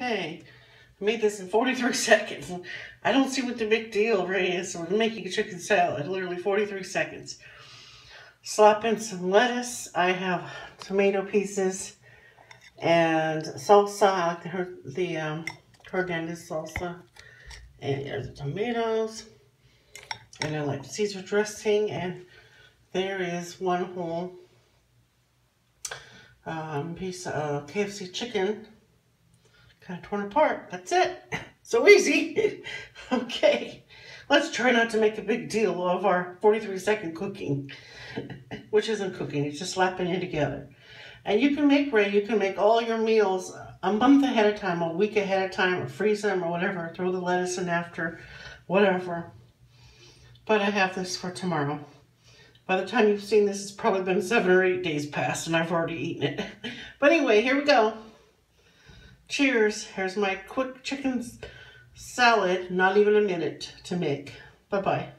Okay. I made this in 43 seconds. I don't see what the big deal really is with making a chicken salad. Literally 43 seconds. Slap in some lettuce. I have tomato pieces and salsa. I like the, the um, Hernandez salsa. And there's the tomatoes. And I like Caesar dressing. And there is one whole um, piece of KFC chicken torn apart. That's it. So easy. okay. Let's try not to make a big deal of our 43 second cooking, which isn't cooking, it's just slapping it together. And you can make Ray, you can make all your meals a month ahead of time, a week ahead of time, or freeze them or whatever. Throw the lettuce in after, whatever. But I have this for tomorrow. By the time you've seen this, it's probably been seven or eight days past and I've already eaten it. But anyway, here we go. Cheers. Here's my quick chicken salad. Not even a minute to make. Bye-bye.